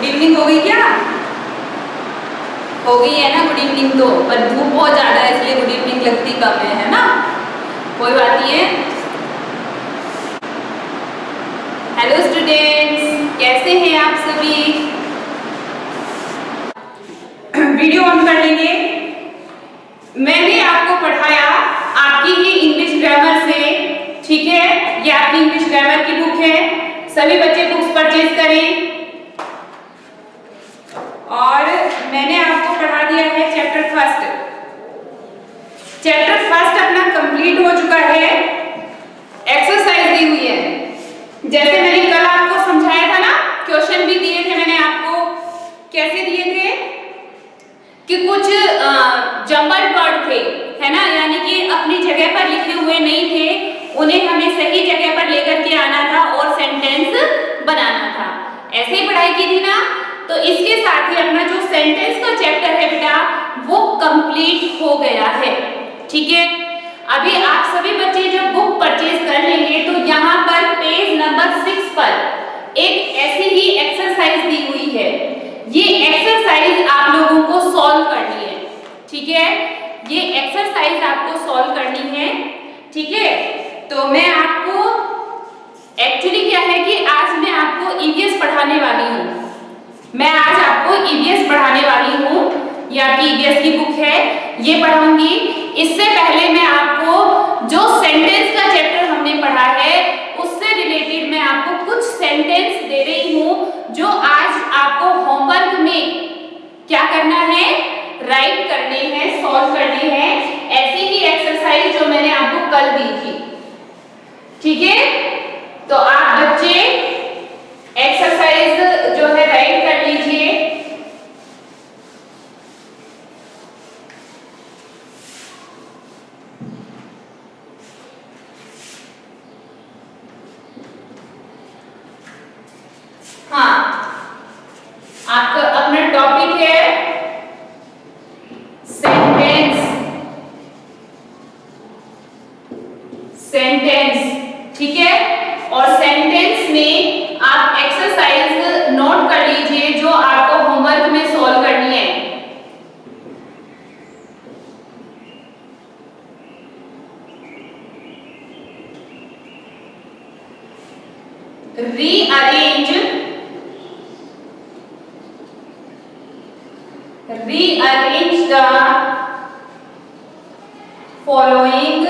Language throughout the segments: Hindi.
गुड इवनिंग हो गई क्या? हो गई है ना गुड इवनिंग तो पर धूप बहुत ज़्यादा है, इसलिए गुड इवनिंग लगती कम है है ना? कोई बात नहीं है। हेलो स्टूडेंट्स कैसे हैं आप सभी? वीडियो ऑन कर लेंगे। मैंने आपको पढ़ाया आपकी ही इंग्लिश ग्रामर से, ठीक है? ये आपकी इंग्लिश ग्रामर की बुक है। सभी बच्चे बुक्स परचेज करें। और मैंने आपको पढ़ा दिया है चैप्टर फ़र्स्ट चैप्टर फ़र्स्ट अपना कंप्लीट हो चुका है। एक्सरसाइज दी हुई है। जैसे मैंने कल आपको समझाया था ना क्वेश्चन भी दिए थे मैंने आपको। कैसे दिए थे? कि कुछ जंबल वर्ड थे, है ना? यानी कि अपनी जगह पर लिखे हुए नहीं थे। उन्हें हमें सही जगह पर लेकर के आना था और सेंटेंस बनाना था। ऐसे ही पढ़ाई की थी ना? तो इसके साथ ही अपना जो सेंटेंस का चैप्टर है बेटा, वो कंप्लीट हो गया है। ठीक है? अभी आप सभी बच्चे जब बुक परचेज कर लेंगे तो यहाँ पर पेज नंबर सिक्स पर एक ऐसी ही एक्सरसाइज दी हुई है। ये एक्सरसाइज आप लोगों को सॉल्व करनी है। ठीक है? ये एक्सरसाइज आपको सॉल्व करनी है। ठीक है? तो मैं आपको एक्चुअली क्या है कि आज मैं आपको ईवीएस पढ़ाने वाली हूँ। मैं आज आपको ईवीएस पढ़ाने वाली हूँ, ये आपकी ईवीएस की बुक है, ये पढ़ाऊँगी। इससे पहले मैं आपको जो सेंटेंस का चैप्टर हमने पढ़ा है, उससे रिलेटेड मैं आपको कुछ सेंटेंस दे रही हूँ, जो आज आपको होमवर्क में क्या करना है राइट करने हैं सॉल्व करने हैं, ऐसी ही एक्सरसाइज जो मैंने आपको कल दी थी। ठीक है? तो आप बच्चे एक्सरसाइज जो है write rearrange. Rearrange the following.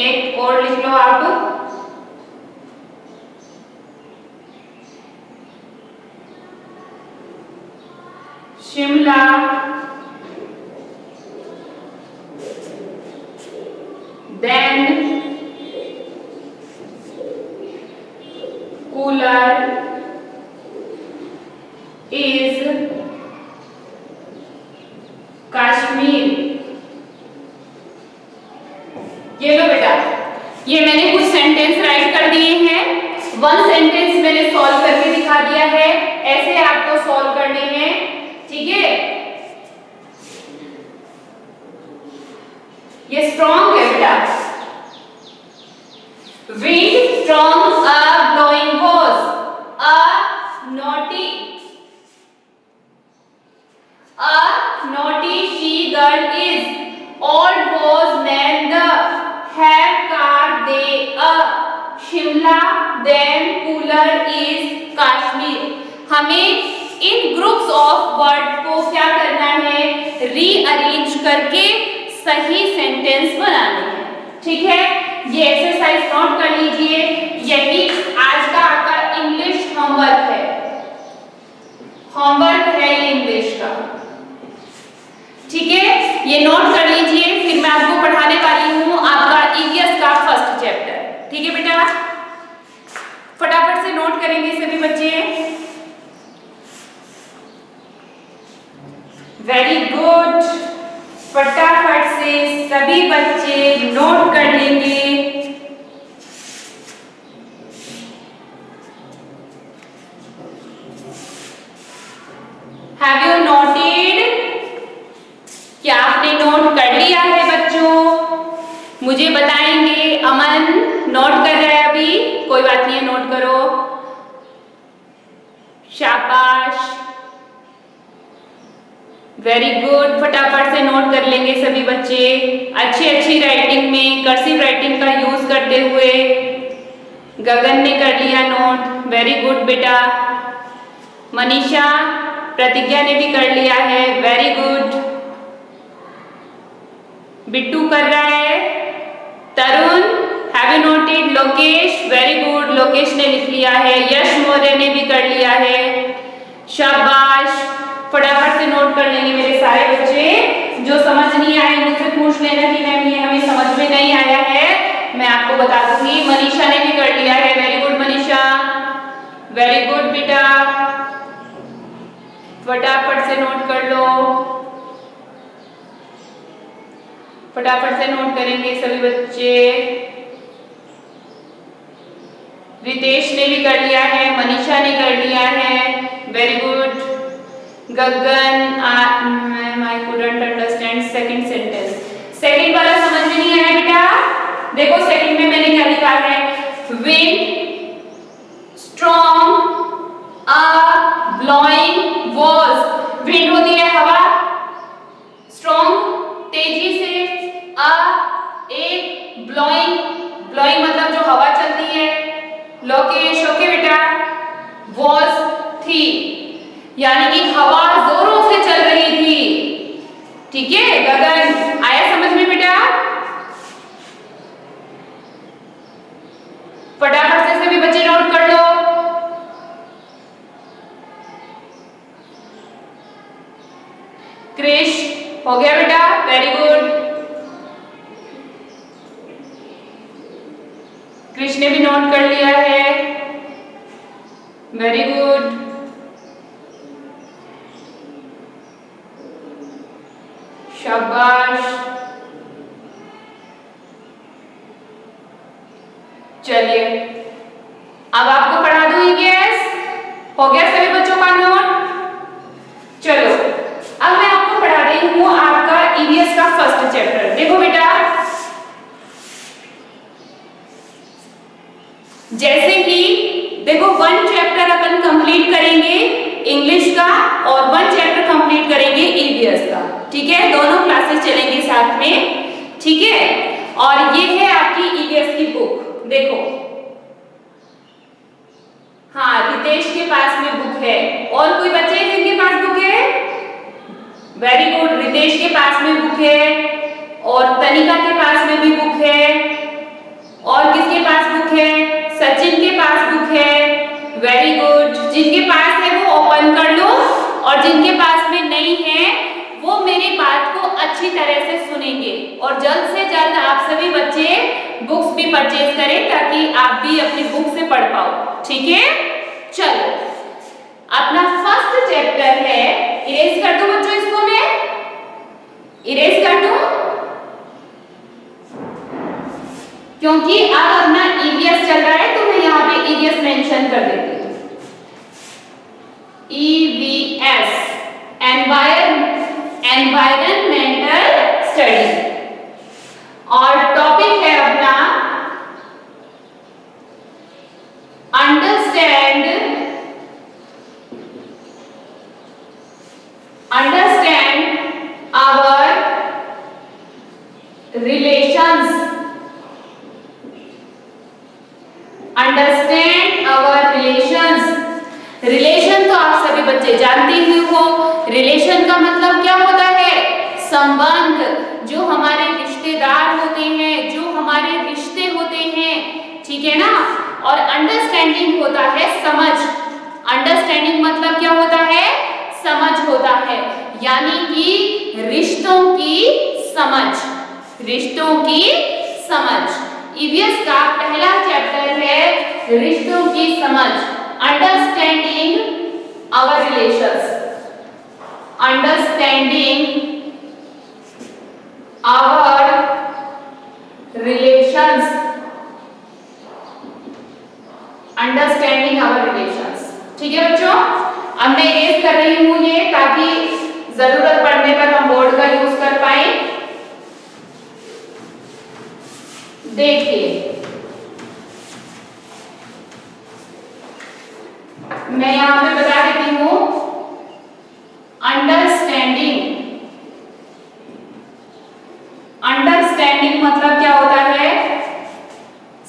एक और लिख लो आप। Shimla then cooler is Kashmir ये लो बेटा ये मैंने कुछ सेंटेंस राइट कर दिए हैं वन सेंटेंस मैंने सॉल्व करके दिखा दिया है ऐसे आपको सॉल्व करने हैं ठीक है ये स्ट्रॉन्ग है बेटा wind strong a blowing was a naughty a naughty she girl is old was man the have car they a Shimla then cooler is Kashmir हमें इन ग्रुप्स ऑफ़ वर्ड को क्या करना है? रीअरेंज करके सही सेंटेंस बनाने हैं। ठीक है? ये एक्सरसाइज नोट कर लीजिए। यही आज का आपका इंग्लिश होमवर्क है। होमवर्क है ये इंग्लिश का। ठीक है? ये नोट कर लीजिए। फिर मैं आपको पढ़ाने वाली हूँ आपका ईवीएस का फ़र्स्ट चैप्टर ठीक है बेटा? फटाफट से नोट करेंगे सभी बच्चे। वेरी गुड फटाफट से सभी बच्चे नोट कर लेंगे। हैव यू नोटेड क्या आपने नोट वेरी गुड फटाफट से नोट कर लेंगे सभी बच्चे। अच्छी अच्छी राइटिंग में कर्सिव राइटिंग का यूज़ करते हुए। गगन ने कर लिया नोट वेरी गुड बेटा। मनीषा, प्रतिज्ञा ने भी कर लिया है। वेरी गुड बिट्टू कर रहा है। Tarun have you noted Lokesh very good Lokesh ने लिख लिया है। यश मौर्य ने भी कर लिया है। शाबाश। फटाफट से नोट कर लेंगे मेरे सारे बच्चे। जो समझ नहीं आए मुझसे पूछ लेना कि मैम, ये हमें समझ में नहीं आया है। मैं आपको बता दूँगी। मनीषा ने भी कर लिया है। Very good Manisha. Very good बेटा। फटाफट से नोट कर लो। फटाफट से नोट करेंगे सभी बच्चे। रितेश ने भी कर लिया है। मनीषा ने कर लिया है। Very good Gagan I couldn't understand second sentence second वाला समझ में नहीं आया बेटा? देखो सेकंड में मैंने क्या लिखा है? Wind strong a blowing was wind होती है हवा स्ट्रॉन्ग तेज़ी से अ एक ब्लोइंग मतलब जो हवा चलती है लोकेश ओके बेटा वॉज़ थी यानी कि हवा जोरों से चल रही थी। ठीक है, गगन, आया समझ में बेटा? फटाफट से सभी बच्चे नोट कर लो। क्रिश, हो गया बेटा? वेरी गुड क्रिश ने भी नोट कर लिया है। वेरी गुड शाबाश चलिए अब आपको पढ़ा दूँ ईवीएस हो गया सभी बच्चों का नोट चलो अब मैं आपको पढ़ा रही हूँ आपका ईवीएस का फ़र्स्ट चैप्टर देखो बेटा जैसे कि देखो वन चैप्टर अपन कंप्लीट कंप्लीट करेंगे इंग्लिश का और वन चैप्टर कंप्लीट करेंगे ईवीएस का ठीक है दोनों क्लासेस चलेंगे साथ में ठीक है और ये है आपकी ईवीएस की बुक देखो हाँ रितेश के पास में बुक है और कोई बच्चे हैं जिनके पास बुक है वेरी रितेश के पास में बुक है और तनिका के पास में भी बुक है। और किसके पास बुक है? सचिन के पास बुक है। वेरी गुड जिनके पास है वो ओपन कर लो। और जिनके पास में नहीं है, वो मेरी बात को अच्छी तरह से सुनेंगे। और जल्द से जल्द आप सभी बच्चे बुक्स भी परचेज करें ताकि आप भी अपनी बुक से पढ़ पाओ। ठीक है? चलो। अपना फ़र्स्ट चैप्टर है। इरेज कर दो बच्चों। इरेज कर दू? क्योंकि अब अपना ईवीएस चल रहा है तो मैं यहाँ पे ईवीएस मेंशन कर देती हूँ। ईवीएस एनवायरमेंटल स्टडी और टॉपिक है अपना understand understand our relations understand our relations relation तो आप सभी बच्चे जानते ही हो रिलेशन का मतलब क्या होता है संबंध जो हमारे रिश्तेदार होते हैं जो हमारे रिश्ते होते हैं ठीक है ना और अंडरस्टैंडिंग होता है, समझ। अंडरस्टैंडिंग मतलब क्या होता है? समझ होता है। यानी कि रिश्तों की समझ। रिश्तों की समझ। ईवीएस का पहला चैप्टर है रिश्तों की समझ। Understanding our relations understanding our relations understanding our relations ठीक है बच्चों? अब मैं ये कर रही हूँ ये, ताकि ज़रूरत पड़ने पर हम बोर्ड का यूज़ कर पाए। देखिए। मैं यहाँ पे बता देती हूँ अंडरस्टैंडिंग अंडरस्टैंडिंग मतलब क्या होता है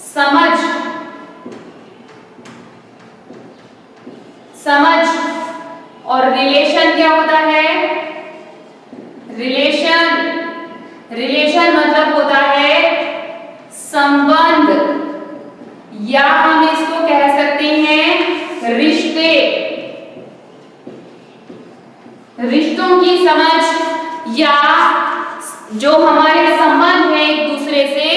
समझ समझ और रिलेशन क्या होता है रिलेशन रिलेशन मतलब होता है संबंध या हम इसको कह सकते हैं रिश्ते रिश्तों की समझ या जो हमारे संबंध है एक दूसरे से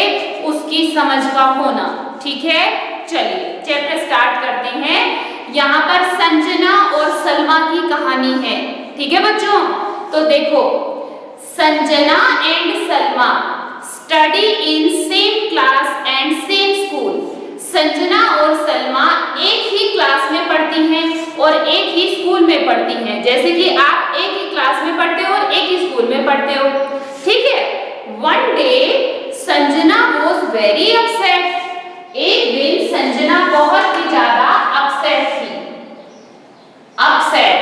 उसकी समझ का होना ठीक है चलिए चैप्टर स्टार्ट करते हैं यहाँ पर संजना और सलमा की कहानी है ठीक है बच्चों? तो देखो, Sanjana and Salma study in same class and same school Sanjana और सलमा एक ही क्लास में पढ़ती हैं और एक ही स्कूल में पढ़ती हैं। जैसे कि आप एक ही क्लास में पढ़ते हो और एक ही स्कूल में पढ़ते हो। ठीक है? One day Sanjana was very upset एक दिन संजना बहुत ही ज़्यादा अपसेट थी। अपसेट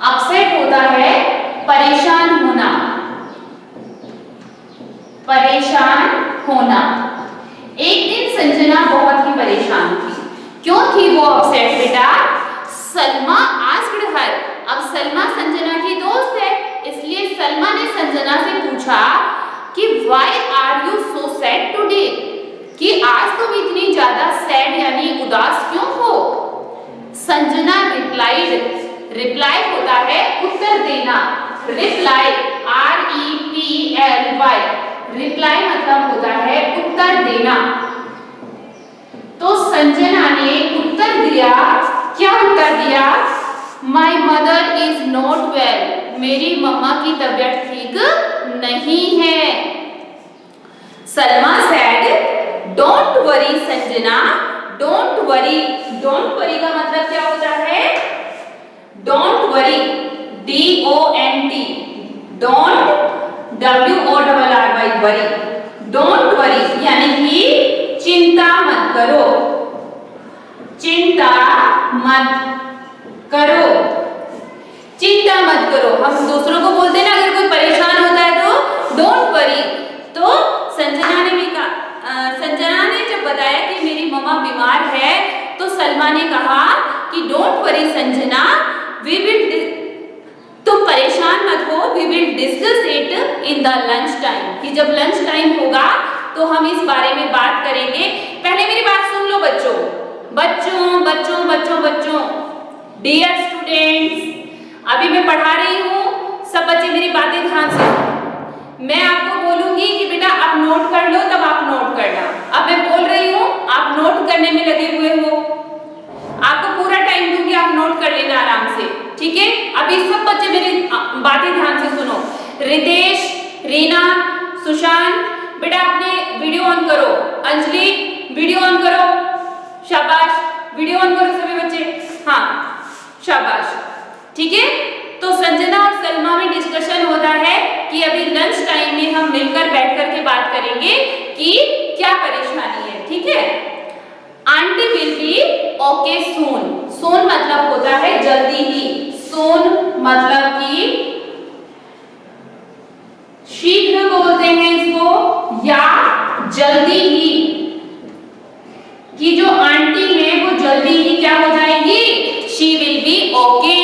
अपसेट होता है, परेशान होना। परेशान होना। एक दिन संजना बहुत ही परेशान थी। क्यों थी वो अपसेट बेटा? Salma asked her. अब सलमा संजना की दोस्त है, इसलिए सलमा ने संजना से पूछा कि why are you so sad today कि आज तुम इतनी ज़्यादा सैड यानी उदास क्यों हो? संजना रिप्लाइड रिप्लाई उत्तर देना। Reply R E P L Y reply मतलब होता है उत्तर देना। तो संजना ने उत्तर दिया। क्या उत्तर दिया? My mother is not well मेरी मम्मा की तबीयत ठीक नहीं है। Salma said don't worry Sanjana. Don't worry don't worry का मतलब क्या होता है? Don't worry D O N T don't W O double R Y worry don't worry यानी कि चिंता मत करो। चिंता मत करो। चिंता मत करो। हम दूसरों को बोलते ना, अगर कोई परेशान होता है तो डोंट वरी तो संजना ने भी कहा संजना ने जब बताया कि मेरी मम्मा बीमार है तो सलमा ने कहा कि don't worry Sanjana we will तुम परेशान मत हो we will discuss it in the lunch time कि जब लंच टाइम होगा तो हम इस बारे में बात करेंगे। पहले मेरी बात सुन लो बच्चों। बच्चों बच्चों बच्चों बच्चों। डियर स्टूडेंट्स अभी मैं पढ़ा रही हूँ। सब बच्चे मेरी बातें ध्यान से मैं आपको बोलूँगी कि बेटा आप नोट कर लो, तब आप नोट करना। अब मैं बोल रही हूँ, आप नोट करने में लगे हुए हो। आपको पूरा टाइम दूँगी, आप नोट कर लेना आराम से। ठीक है? अभी सब बच्चे मेरी बातें ध्यान से सुनो। रितेश रीना, सुशांत, बेटा अपने वीडियो ऑन करो। अंजलि वीडियो ऑन करो। शाबाश। वीडियो ऑन करो सभी बच्चे। हाँ शाबाश। ठीक है? तो संजना और सलमा में डिस्कशन होता है कि अभी लंच टाइम में हम मिलकर बैठ कर के बात करेंगे कि क्या परेशानी है। ठीक है? Aunty will be okay soon soon मतलब होता है जल्दी ही। सोन मतलब कि शीघ्र बोलते हैं इसको या जल्दी ही कि जो आंटी है वो जल्दी ही क्या हो जाएगी शी विल बी ओके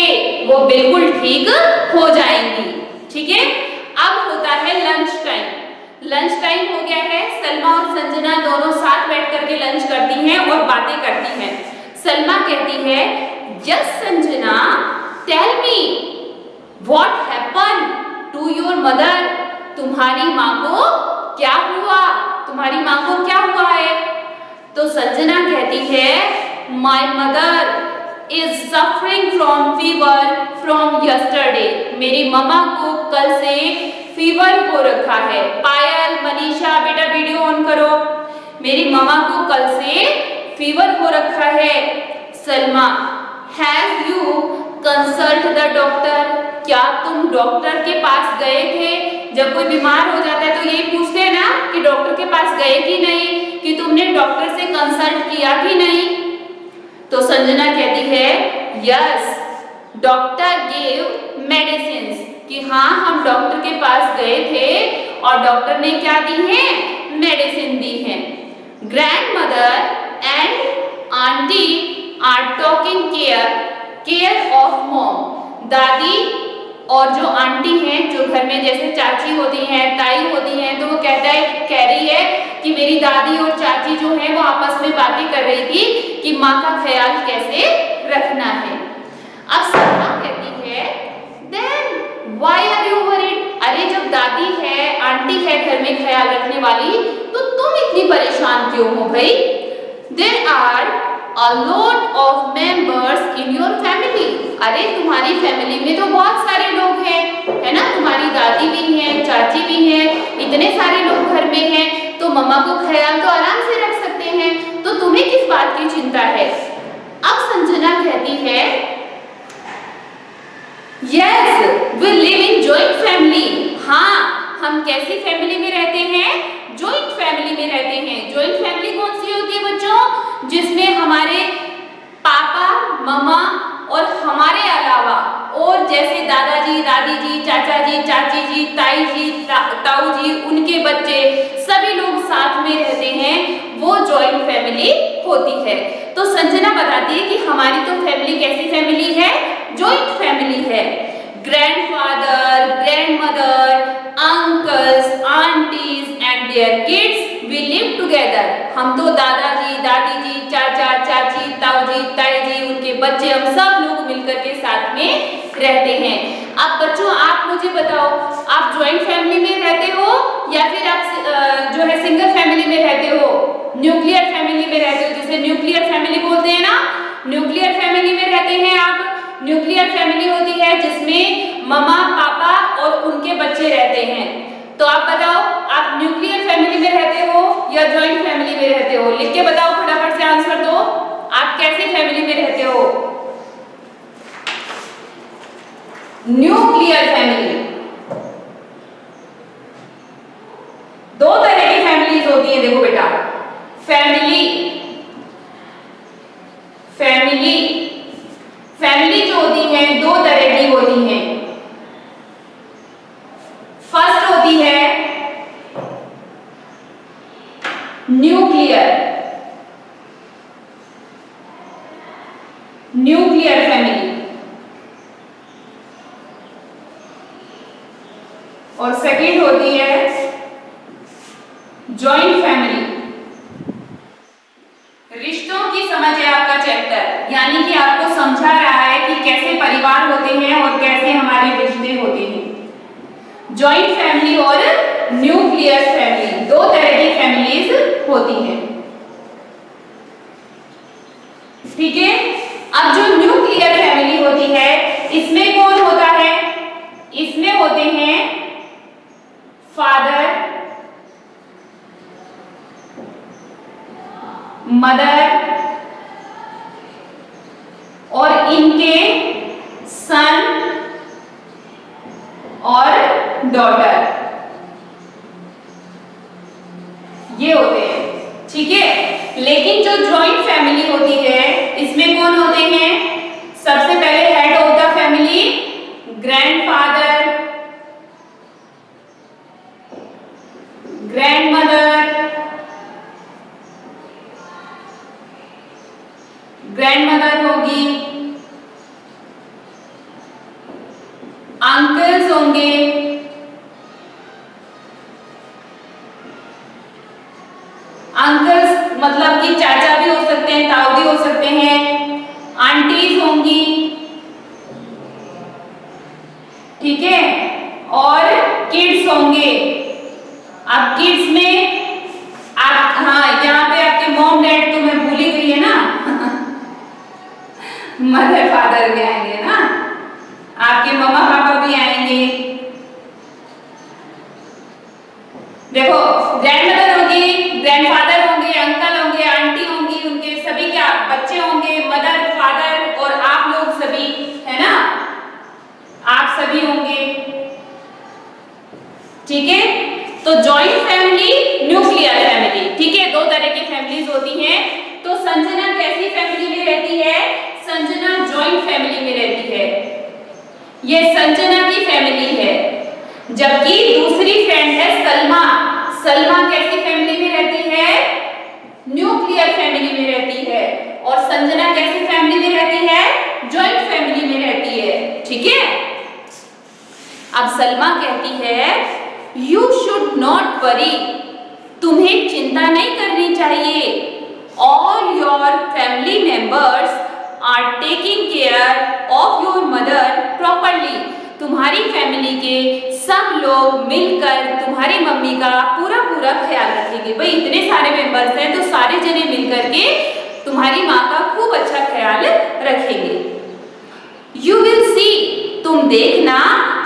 वो बिल्कुल ठीक हो जाएँगी ठीक है अब होता है लंच टाइम लंच टाइम हो गया है सलमा और संजना दोनों साथ लंच करती हैं और बातें करती हैं। सलमा कहती है, yes Sanjana tell me what happen to your mother तुम्हारी माँ को क्या हुआ? तुम्हारी माँ को क्या हुआ है? तो संजना कहती है my mother is suffering from fever from yesterday मेरी मम्मा को कल से फीवर हो रखा है। पायल, मनीषा, बेटा वीडियो ऑन करो। मेरी मम्मा को कल से फीवर हो रखा है। Salma have you consult the doctor क्या तुम डॉक्टर के पास गए थे? जब कोई बीमार हो जाता है तो यही पूछते हैं ना कि डॉक्टर के पास गए कि नहीं, कि तुमने डॉक्टर से कंसल्ट किया कि नहीं? तो संजना कहती है यस डॉक्टर गेव मेडिसिन कि हाँ हम डॉक्टर के पास गए थे और डॉक्टर ने क्या दी है? मेडिसिन दी है। Mother and aunty are talking care care of mom दादी और जो आंटी हैं, जो घर में जैसे चाची होती हैं, ताई होती हैं तो वो कहता है, कह रही है कि मेरी दादी और चाची जो है, वो आपस में बातें कर रही थी कि माँ का ख्याल कैसे रखना है। अब सलमा कहती है then why are you worried अरे जब दादी है, आंटी है घर में ख्याल रखने वाली तो तुम इतनी परेशान क्यों हो भाई? There are a lot of members in your family. अरे तुम्हारी फैमिली में तो बहुत सारे लोग हैं, है ना? तुम्हारी दादी भी हैं, चाची भी है, इतने सारे लोग घर में हैं तो मम्मा को ख्याल तो आराम से रख सकते हैं। तो तुम्हें किस बात की चिंता है? अब संजना कहती है yes we live joint family हाँ हम कैसी फैमिली में रहते हैं? जॉइंट फैमिली में रहते हैं। जॉइंट फैमिली कौन सी होती है बच्चों? जिसमें हमारे पापा, मम्मा और हमारे अलावा और जैसे दादाजी दादी जी चाचा जी चाची जी ताई जी ताऊ जी उनके बच्चे, सभी लोग साथ में रहते हैं। वो जॉइंट फैमिली होती है। तो संजना बताती है कि हमारी तो फैमिली कैसी फैमिली है? जॉइंट फैमिली है। Grandfather grandmother uncles aunties and their kids we live together हम तो दादाजी दादी जी चाचा, चाची ताऊ जी ताई जी उनके बच्चे, हम सब लोग मिलकर के साथ में रहते हैं। अब बच्चों, आप मुझे बताओ, आप ज्वाइंट फैमिली में रहते हो या फिर आप जो है सिंगल फैमिली में रहते हो? न्यूक्लियर फैमिली में रहते हो, जिसे न्यूक्लियर फैमिली बोलते हैं ना? न्यूक्लियर फैमिली में रहते हैं आप? न्यूक्लियर फैमिली होती है, जिसमें ममा पापा और उनके बच्चे रहते हैं। तो आप बताओ, आप न्यूक्लियर फैमिली में रहते हो या ज्वाइंट फैमिली में रहते हो? लिख के बताओ, फटाफट से आंसर दो। आप कैसे फैमिली में रहते हो? Nuclear family. दो तरह की फैमिलीज़ होती है, देखो बेटा। फैमिली। फैमिली। फैमिली जो होती है, दो तरह की होती है। फ़र्स्ट होती है न्यूक्लियर। Nuclear family. और सेकंड होती है जॉइंट फैमिली रिश्तों की समझ है आपका चैप्टर यानी कि आपको समझा रहा है कि कैसे परिवार होते हैं और कैसे हमारे रिश्ते होते हैं जॉइंट फैमिली और न्यूक्लियर फैमिली दो तरह की फैमिलीज़ होती हैं ठीक है अब जो न्यूक्लियर फैमिली होती है इसमें कौन होता है इसमें होते हैं फादर मदर और इनके सन और डॉटर ये होते हैं ठीक है लेकिन जो जॉइंट फैमिली होती है, इसमें कौन होते हैं? सबसे पहले head of the family grandfather grandmother grandmother होगी अंकल्स होंगे अंकल्स मतलब कि चाचा भी हो सकते हैं ताऊ भी हो सकते हैं आंटीज होंगी ठीक है और किड्स होंगे अब किड्स में आप हाँ यहाँ पे आपके मॉम डैड तो मैं भूल ही गई है ना मदर फादर भी आएँगे ना आपके मम्मा पापा भी आएँगे देखो ग्रैंडमदर होगी ग्रैंडफादर होंगे अंकल होंगे आंटी होंगी उनके सभी क्या बच्चे होंगे मदर फादर और आप लोग सभी है ना आप सभी होंगे ठीक है तो जॉइंट फैमिली न्यूक्लियर फैमिली ठीक है दो तरह की फैमिलीज़ होती हैं तो संजना कैसी फैमिली में रहती है संजना जॉइंट फैमिली में रहती है ये संजना की फैमिली है। जबकि दूसरी फ्रेंड है सलमा। सलमा कैसी फैमिली में रहती है? न्यूक्लियर फैमिली में रहती है। और संजना कैसी फैमिली में रहती है? ज्वाइंट फैमिली में रहती है। ठीक है? अब सलमा कहती है यू शुड नॉट वरी तुम्हें चिंता नहीं करनी चाहिए। All your family members are taking care of your mother properly तुम्हारी फैमिली के सब लोग मिलकर तुम्हारी मम्मी का पूरा पूरा ख्याल रखेंगे। भाई, इतने सारे मेंबर्स हैं तो सारे जने मिलकर के तुम्हारी माँ का खूब अच्छा ख्याल रखेंगे। यू विल सी तुम देखना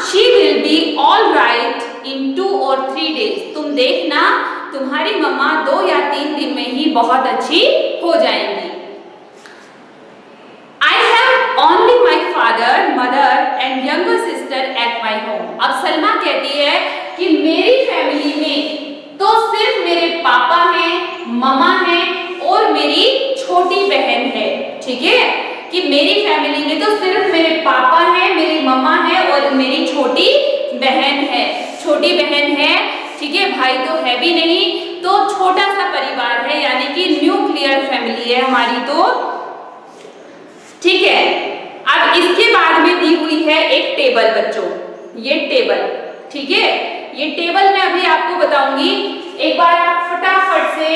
she will be all right in two और थ्री डेज़ तुम देखना, तुम्हारी मम्मा दो या तीन दिन में ही बहुत अच्छी हो जाएँगी। Only my father mother and younger sister at my home अब सलमा कहती है कि मेरी फैमिली में तो सिर्फ़ मेरे पापा हैं ममा हैं और मेरी छोटी बहन है। ठीक है? कि मेरी फैमिली में तो सिर्फ़ मेरे पापा हैं, मेरी मम्मा है और मेरी छोटी बहन है। छोटी बहन है, ठीक है? भाई तो है भी नहीं तो छोटा सा परिवार है, यानी कि न्यूक्लियर फैमिली है हमारी तो। ठीक है? अब इसके बाद में दी हुई है एक टेबल, बच्चों। ये टेबल, ठीक है? ये टेबल मैं अभी आपको बताऊँगी। एक बार आप फटाफट से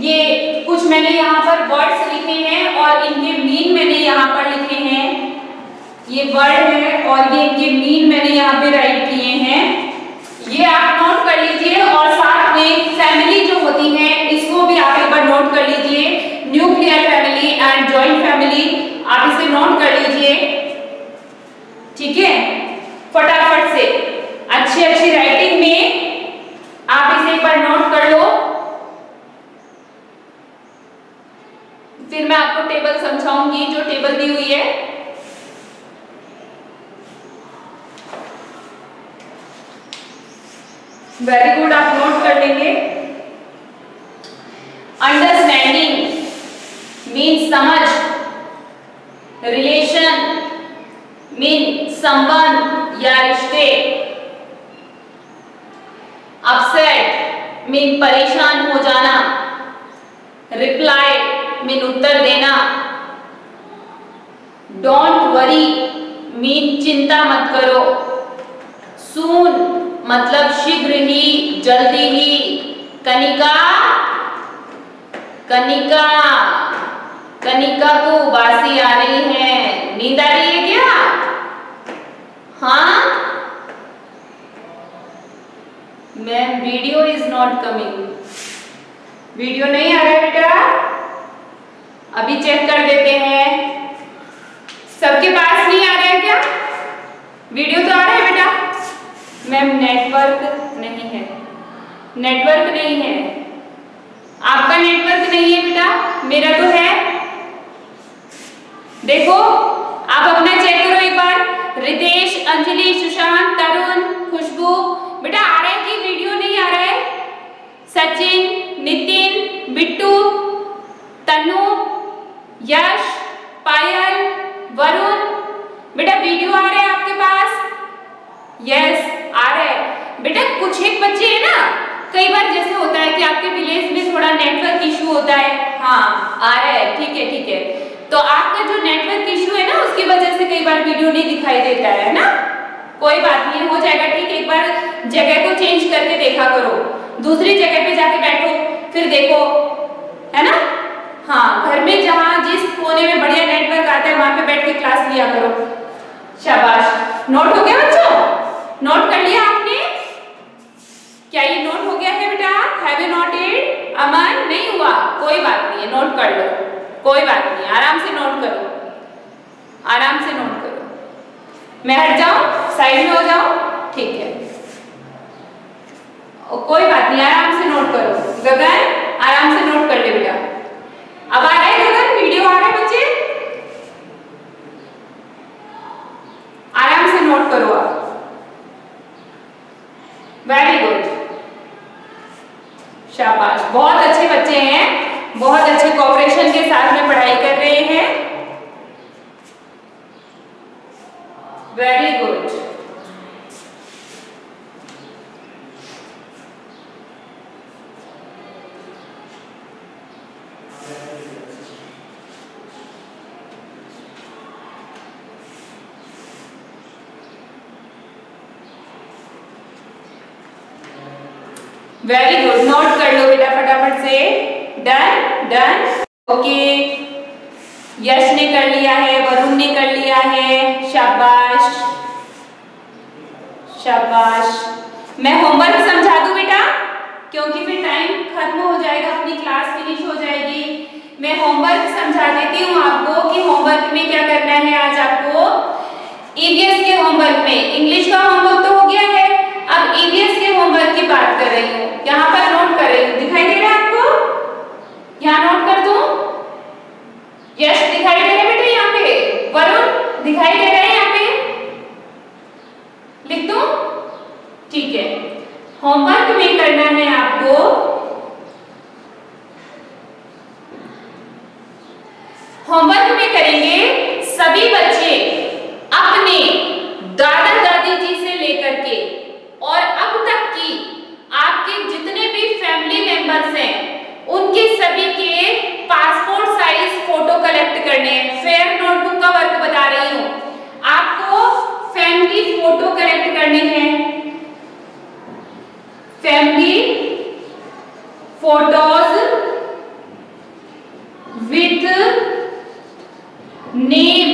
ये कुछ मैंने यहाँ पर वर्ड्स लिखे हैं और इनके मीन मैंने यहाँ पर लिखे हैं। ये वर्ड है और ये इनके मीन मैंने यहाँ पे राइट किए हैं। ये आप नोट कर लीजिए और साथ में फैमिली जो होती है, इसको भी आप एक बार नोट कर लीजिए। Nuclear family and joint family आप इसे नोट कर लीजिए। ठीक है? फटाफट से। अच्छी अच्छी राइटिंग में आप इसे एक बार नोट कर लो। फिर मैं आपको टेबल समझाऊँगी, जो टेबल दी हुई है। वेरी गुड आप नोट कर लेंगे। अंडरस्टैंडिंग मीन्स समझ रिलेशन मीन संबंध या रिश्ते अपसेट मीन परेशान हो जाना रिप्लाई मीन उत्तर देना डोंट वरी मीन चिंता मत करो सून मतलब शीघ्र ही जल्दी ही कनिका कनिका कनिका को उबासी आ रही है। नींद आ रही है क्या? हाँ? Ma'am video is not coming video नहीं आ रहा है बेटा? अभी चेक कर देते हैं। सबके पास नहीं आ रहा है क्या? वीडियो तो आ रहा है बेटा। मैम नेटवर्क नहीं है। नेटवर्क नहीं है। आपका नेटवर्क नहीं है बेटा। मेरा तो है। देखो, आप अपना चेक करो एक बार। रितेश, अंजलि, सुशांत, तरुण, खुशबू। बेटा, आ रहा है कि वीडियो नहीं आ रहा है? सचिन, नितिन, बिट्टू, तनु, यश, पायल, वरुण। बेटा, वीडियो आ रहा है आपके पास? यस, आ रहा है। बेटा, कुछ एक बच्चे हैं ना, कई बार जैसे होता है कि आपके विलेज में थोड़ा नेटवर्क इशू होता है। हाँ आ रहा है। ठीक है ठीक है। तो आपका जो नेटवर्क इशू है ना, उसकी वजह से कई बार वीडियो नहीं दिखाई देता है ना? कोई बात नहीं, हो जाएगा, ठीक एक बार जगह को चेंज करके देखा करो। दूसरी जगह पे जाके बैठो, फिर देखो, है ना? हाँ घर में जहाँ जिस कोने में बढ़िया नेटवर्क आता है, वहाँ पे बैठ के क्लास लिया करो। शाबाश। नोट हो गया बच्चों? नोट कर लिया आपने? क्या ये नोट हो गया है बेटा? हैव यू नोटेड अमन, नहीं हुआ। कोई बात नहीं है नोट कर लो। कोई बात नहीं, आराम से नोट करो। आराम से नोट करो। मैं हट जाऊँ? साइड में हो जाऊँ? ठीक है। कोई बात नहीं, आराम से नोट करो। गगन आराम से नोट कर ले बेटा अब आ रहा है गगन वीडियो आ रहा है बच्चे आराम से नोट करो आप वेरी गुड शाबाश बहुत अच्छे बच्चे हैं बहुत अच्छे कॉपरेशन के साथ में पढ़ाई कर रहे हैं very good very good note कर लो बेटा फटाफट से डन डन ओके यश ने कर लिया है वरुण ने कर लिया है शाबाश शाबाश मैं होमवर्क समझा दूँ बेटा क्योंकि फिर टाइम खत्म हो जाएगा अपनी क्लास फिनिश हो जाएगी मैं होमवर्क समझा देती हूँ आपको कि होमवर्क में क्या करना है आज आपको? ईवीएस के होमवर्क में। इंग्लिश का होमवर्क तो हो गया है। अब ईवीएस के होमवर्क की बात कर रही हूँ। यहाँ पर नोट कर रही हूँ। दिखाई दे रहा है आपको? यहाँ नोट कर दूँ? यश दिखाई दे रहा बेटे यहाँ पे। वरुण, दिखाई दे रहे हैं यहाँ पे। लिख दूँ? ठीक है। होमवर्क में करना है आपको होमवर्क में करेंगे। सभी बच्चे अपने दादा दादी जी से लेकर के और अब तक की आपके जितने भी फैमिली मेंबर्स हैं, उनके सभी के पासपोर्ट साइज़ फ़ोटो कलेक्ट करने फेयर नोटबुक का वर्क बता रही हूँ। आपको फैमिली फ़ोटो कलेक्ट करने हैं। Family photos with name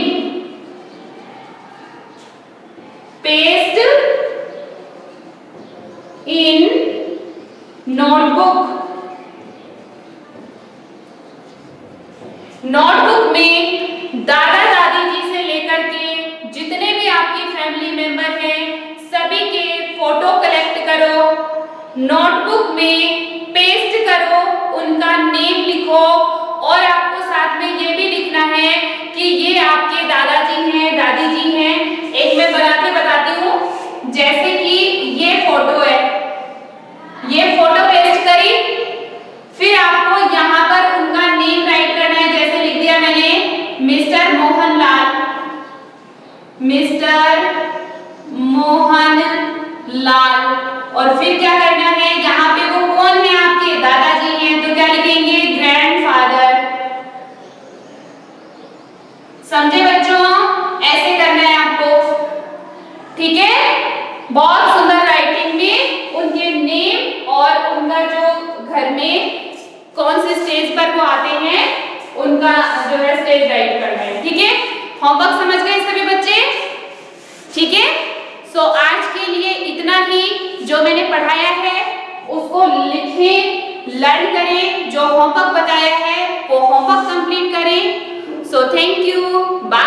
paste in notebook notebook में दादा दादी जी से लेकर के जितने भी आपकी फैमिली मेंबर हैं सभी के फ़ोटो कलेक्ट करो नोटबुक में पेस्ट करो उनका नेम लिखो और आपको साथ में ये भी लिखना है कि ये आपके दादाजी हैं दादी जी हैं एक मैं बना के बताती हूँ जैसे कि ये फ़ोटो है ये फ़ोटो पेस्ट करी फिर आपको यहाँ पर उनका नेम राइट करना है जैसे लिख दिया मैंने मिस्टर मोहन लाल मिस्टर मोहन लाल। और फिर क्या करना है? यहाँ पे वो कौन है आपके? दादाजी हैं तो क्या लिखेंगे? ग्रैंडफादर समझे बच्चों? ऐसे करना है आपको। ठीक है? बहुत सुंदर राइटिंग में उनके नेम और उनका जो घर में कौन से स्टेज पर वो आते हैं, उनका जो है स्टेज राइट करना है। ठीक है? होमवर्क समझ गए सभी बच्चे? ठीक है? सो आज मैंने पढ़ाया है, उसको लिखें लर्न करें, जो होमवर्क बताया है, वो होमवर्क कंप्लीट करें। So thank you bye